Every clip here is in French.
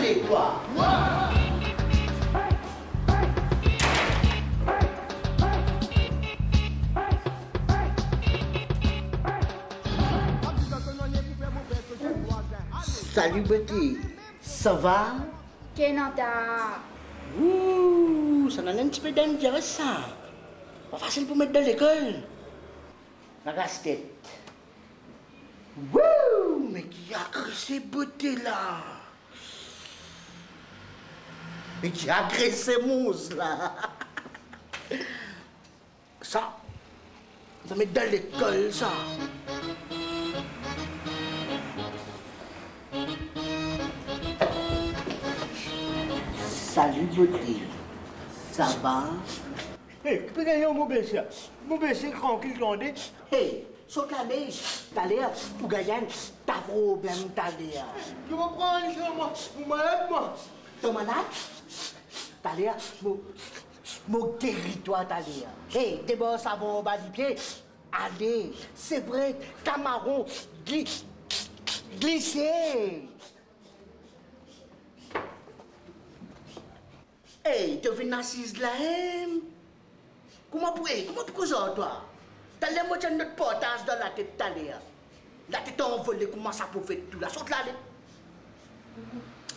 Toi. Salut, petit. Ça va? Kenata. Ouh, ça a un petit peu d'intéressant. Pas facile pour mettre dans l'école. La casse-tête. Wouh, mais qui a créé ces beautés-là Mais qui a ces mousses là Ça, ça met dans l'école, ça. Salut, beauté. Ça va? Hey, tu peux gagner un chien. Mauvais chien tranquille, grandé. Saute la neige. T'as l'air, pour gagner, t'as problème, t'as l'air. Je vais prendre sur moi. Vous malade, moi. T'es malade? T'as l'air, mon, mon territoire, t'as l'air. Hey, d'abord, ça va bas du pied. Allez, c'est vrai, Camaron, gli- glissez. Hey, tu viens assise là, hein? Comment pour, hey, comment pour causer, toi? T'as moi, tu as notre portage dans la tête, t'as l'air. La tête envolée, comment ça peut faire tout là? Saute là, allez.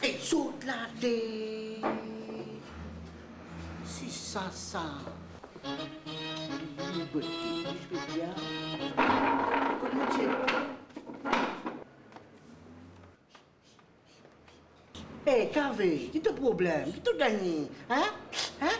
Et saute là, allez. sa sa. Libre, je vais bien. Comment tu Eh, hey, Carvé, qui te problème Qui te gagné Hein Hein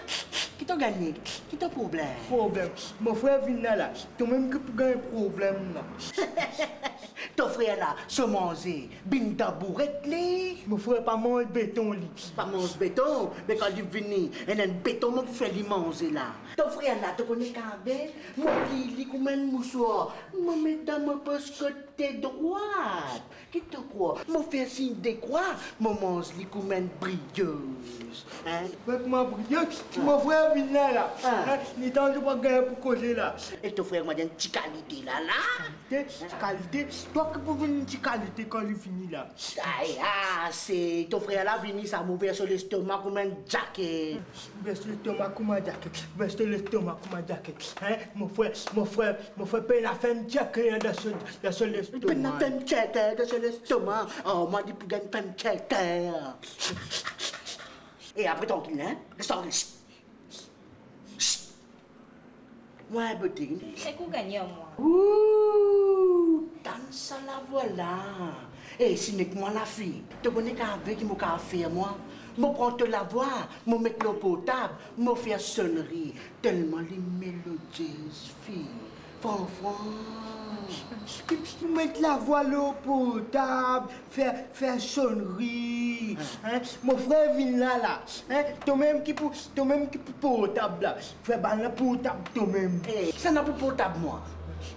Qui te gagné Qui te problème Problème. Mon frère vient là. Tu même que pour gagner problème non? là. Ton frère là, se manger, bin tabourette li. Mon frère pas manger béton li. Pas mange béton, mais quand il vient, il y a un béton pour faire lui manger là. Ton frère là, tu connais Carvé? Moi, qui li comme un moussoir. Moi, mesdames, parce que t'es droite. Qui te croit? Moi, faire signe de croix, moi, mange li comme une brilleuse. Hein? Avec ma brillante, mon frère vient là. là. Ah. Hein, Il est pas gagner pour causer là. Et ton frère m'a dit une petite qualité là, là. Qualité, qualité. Toi qui peux venir une petite qualité quand il finit là. Aïe, ah, c'est ton frère là venu, ça m'a ouvert sur l'estomac comme un jacket. Baisse l'estomac comme un jacket. Baisse l'estomac comme un jacket. Hein? Mon frère, mon frère, mon frère peine à faire un jacket dans ce, dans ce Il peut l'estomac. pas faire un jacket dans son estomac. Oh, moi, dit pour gagner faire un jacket. Et après, tranquille, hein? Reste en reste. Ouais, beauté. C'est qu'on gagne moi? Danse la voilà. Eh, si n'est que moi la fille, tu connais qu'avec qui m'a fait moi. Je prends te la voix, je mets le potable, je fais sonnerie. Tellement les mélodieuses filles. Franchement. Tu mets la voile au potable, faire, faire sonnerie. Hein? Mon frère vient là, là. Hein? Toi-même qui pour, toi-même qui pour potable là. Fais ban la potable toi-même. Eh, ça n'a pas potable, moi.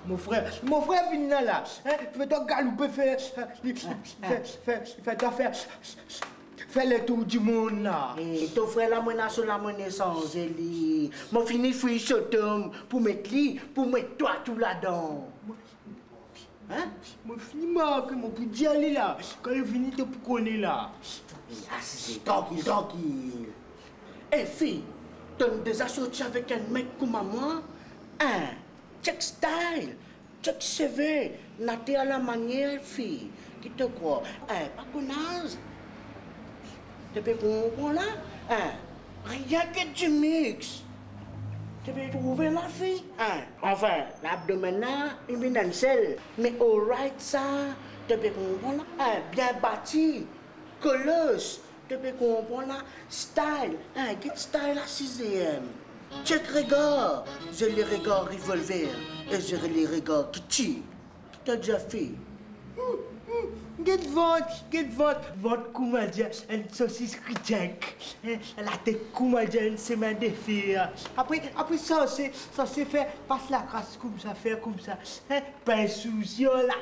Mon frère, mon frère vient là, là. Hein? Fais toi galouper, fais, fais, fais, fais, fais toi faire, fais le tour du monde là. Eh, ton frère là, moi, n'a sur la monnaie sans lui. Moi, fini fouille ce tome pour mettre lui, pour mettre toi tout là-dedans. Hein? Mon fini marque, mon d'y aller là. Quand il finit, tu peux connaître là. Ah, c'est tranquille, tranquille. Eh, fille, tu as déjà sorti avec un mec comme moi? Hein? Check style, check CV, naté à la manière, fille. Qui te croit? Hein, pas connasse. Tu peux comprendre là? Hein? Rien que du mix. Tu peux trouver la fille? Hein? Enfin, l'abdomen vient d'un seul. Mais all right, ça, tu peux comprendre? Hein? Bien bâti, colosse. Tu peux comprendre là? Style, hein? Get style à sixième. Check regard. J'ai les regards revolver et j'ai les regards qui. T'as déjà fait? Get votre, get votre, votre comédien, une saucisse critique. Hein, La tête comédien, une semaine de filles. Après, après ça, c'est, ça c'est passe la crasse comme ça, faire comme ça. La.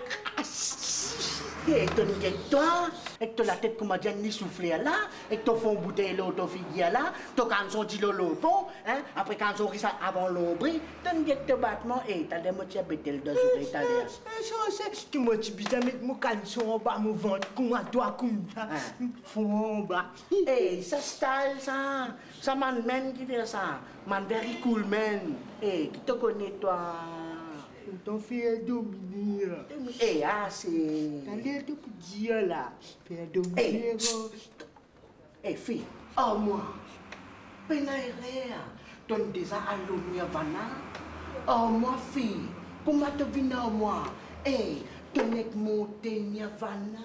Et ton toi, et ton la tête comme ni soufflé là, et ton fond bouteille là, ton figuier là, ton canson dit le pont, hein, après canson qui ça avant l'ombre, ton guette ton battement, et t'as des bêter le sur t'as l'air. Ça, c'est que moi, tu mon canson en bas, mon ventre, comme à toi, comme ça. Fond en bas. Eh, ça style ça, ça man qui fait ça, man very cool man. Eh, qui te connaît toi? Ton fait dominer. Eh, ah c'est. T'as l'air de dire là. Faire dominer. Eh, fille, oh moi, penaire, ton déjà à l'omnia vana. Oh moi, fille, comment te vina moi? Eh, ton est monté nirvana.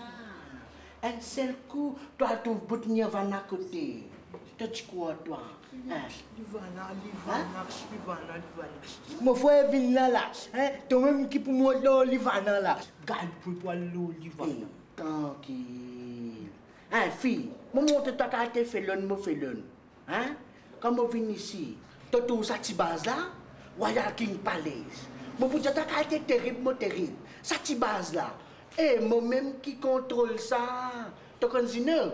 Un seul coup, toi, tu bout nirvana côté. Vient là, là. Hein? Toi-même qui pour moi, là, Livana, là. Garde pour toi, là, Livana. Eh, tranquille. Hein, fille, moi, fais l'un. Hein? Quand je viens ici, King Palace. Pour dire que tu terrible, moi, terrible. Base là. Et moi-même qui contrôle ça. Tu connais?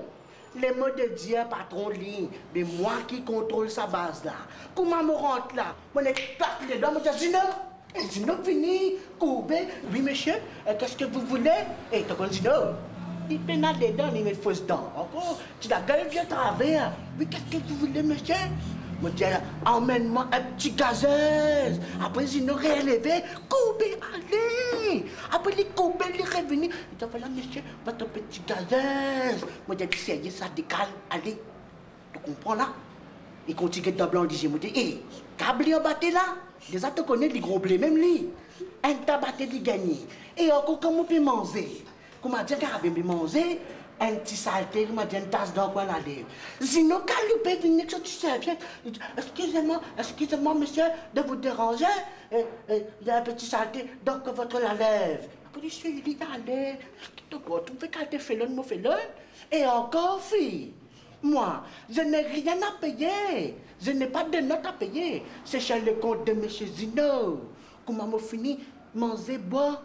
Les mots de Dieu, patron ligne, mais moi qui contrôle sa base là. Comment me rentre là? Moi, je claque les dents, je dis non. Zino fini, courbé. Oui, monsieur, euh, qu'est-ce que vous voulez? Et tu connais Zino Il pénale les dents, il met fausses dents. Encore, tu la gueule bien travers. Oui, qu'est-ce que vous voulez, monsieur? Je dis, emmène-moi un petit gazeuse. Après, Zino réélevé, courbé, allez. Après, les courbés, les revenus. Il dit, voilà, monsieur, votre petit gazeuse. Moi, je dis, sérieux, ça décale, allez. Tu comprends là? Il continue de blanc, dit, je me dis, hé, câble en batté là? Déjà, tu connais les gros blés, même lui. Un tabaté de gagner. Et encore, comment on peut manger? Comment dire qu'il peut manger? Un petit saleté, comment dire une tasse d'eau quoi la lèvre. Sinon, le peut venir sur tu sais bien, excusez-moi, excusez-moi, monsieur, de vous déranger, euh, euh, il y a un petit saleté donc votre la lèvre. Après, je suis dit, allez, tu fais fais l'un. Et encore, fille. Moi, je n'ai rien à payer. Je n'ai pas de notes à payer. C'est chez le compte de M. Zino. Comment m'a fini manger, boire,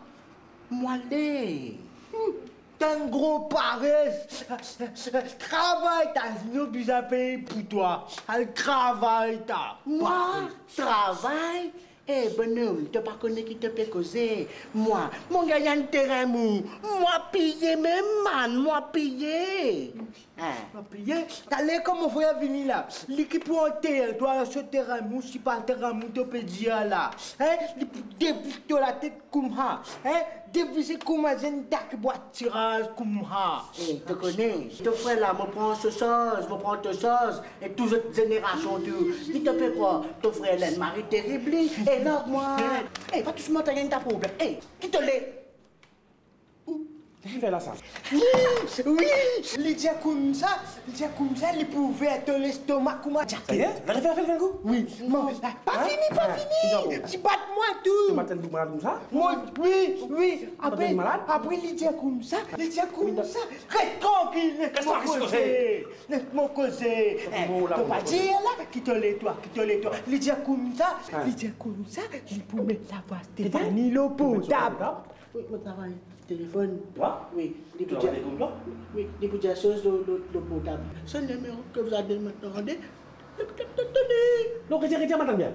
moaler. T'es un gros paresse. Travaille, t'as Zino besoin payer pour toi. Elle travaille, t'as. Moi, travail. Eh, bonhomme, tu pas connais qui te peut causer? Moi, mon gars, y a un terrain mou. Moi, payé, même man, moi, payé. Hein? Payé. T'as l'air comme mon frère venu là. L'équipe entière doit sur terrain mou, si pas un terrain mou, peux dire là. Hein? Depuis la tête comme ça. Hein? C'est comme un jeune tac boîte tirage comme ça. Eh, tu connais, ton frère là, me prend ce chose, me prend ce chose, et toute cette génération, tu. Il te fait quoi? Ton frère, là, un mari terrible, et là, moi. Eh, pas tout ce monde, t'as de ta problème. Eh, qui te l'est? Qui fait là ça? Oui, oui, dit comme ça, il dit comme ça, il pouvait être l'estomac comme ça. Ça y est? La faire faire un coup Oui, non, pas Hein? fini, pas Hein? fini. Tu Tu battes moi Tu tout. m'attends pour malade comme ça? Moi, oui, oui. Après, malade? après, comme ça, comme ça. Reste tranquille, laisse-moi causer. Laisse-moi causer. Tu là. dire là, qui te toi, qui te. Il dit comme ça, Hein. dit comme ça, il la voix Stéphanie le potable. Oui, mon travail, téléphone. Toi? Oui, Tu comme toi? Oui, de potable. Ce numéro que vous avez maintenant, le. Donc, regarde, madame bien.